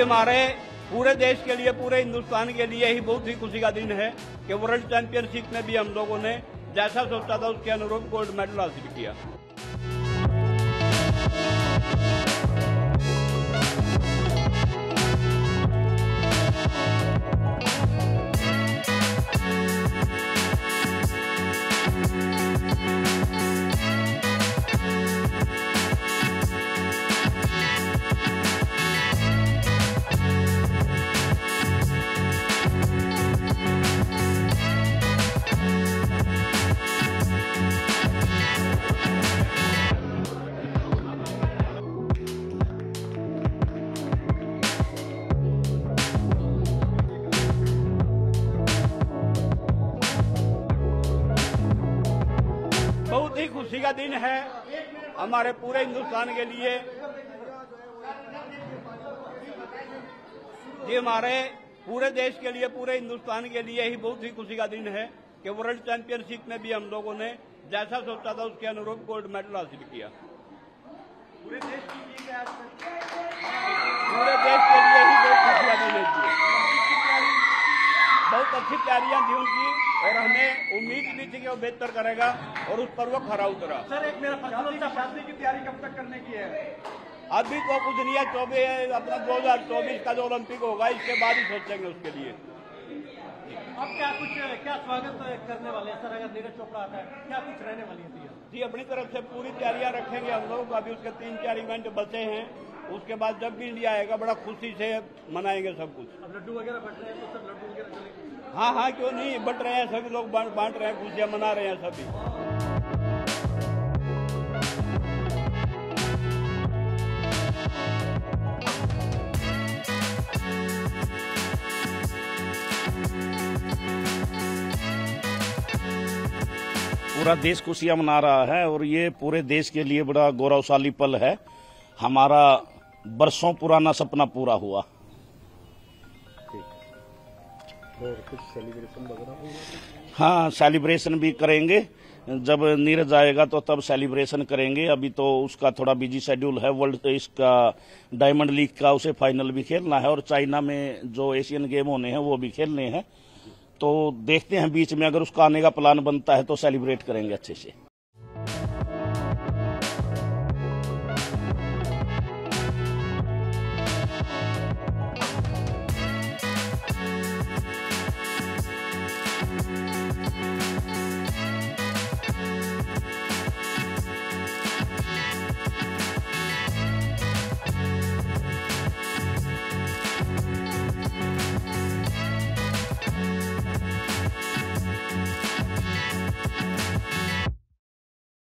हमारे पूरे देश के लिए, पूरे हिंदुस्तान के लिए ही बहुत ही खुशी का दिन है कि वर्ल्ड चैंपियनशिप में भी हम लोगों ने जैसा सोचा था उसके अनुरूप गोल्ड मेडल हासिल किया। खुशी का दिन है हमारे पूरे हिंदुस्तान के लिए। ये हमारे पूरे देश के लिए, पूरे हिंदुस्तान के लिए ही बहुत ही खुशी का दिन है कि वर्ल्ड चैंपियनशिप में भी हम लोगों ने जैसा सोचा था, उसके अनुरूप गोल्ड मेडल हासिल किया। पूरे देश की है? पूरे देश के लिए ही बहुत थी बहुत अच्छी तैयारियाँ थी उनकी। और हमें उम्मीद भी थी कि वो बेहतर करेगा और उस पर वो खरा उतरा। सर एक मेरा शादी की तैयारी कब तक करने की है? अभी तो कुछ नहीं है चौबीस अपना दो हज़ार चौबीस का जो ओलंपिक होगा इसके बाद ही सोचेंगे उसके लिए। अब क्या कुछ क्या स्वागत करने वाले हैं? सर अगर नीरज चोपड़ा आता है क्या कुछ रहने वाली है जी अपनी तरफ़ से पूरी तैयारियाँ रखेंगे हम लोग। अभी उसके तीन चार इवेंट बचे हैं। उसके बाद जब भी इंडिया आएगा बड़ा खुशी से मनाएँगे सब कुछ। अब लड्डू वगैरह बट रहे हैं तो सर लड्डू वगैरह हाँ हाँ क्यों नहीं? बट रहे हैं सभी लोग, बांट रहे हैं खुशियाँ मना रहे हैं सभी। पूरा देश खुशियाँ मना रहा है और ये पूरे देश के लिए बड़ा गौरवशाली पल है। हमारा बरसों पुराना सपना पूरा हुआ। हाँ सेलिब्रेशन भी करेंगे। जब नीरज आएगा तो तब सेलिब्रेशन करेंगे। अभी तो उसका थोड़ा बिज़ी शेड्यूल है। वर्ल्ड इसका डायमंड लीग का उसे फाइनल भी खेलना है और चाइना में जो एशियन गेम होने हैं, वो भी खेलने हैं। तो देखते हैं, बीच में अगर उसका आने का प्लान बनता है तो सेलिब्रेट करेंगे अच्छे से।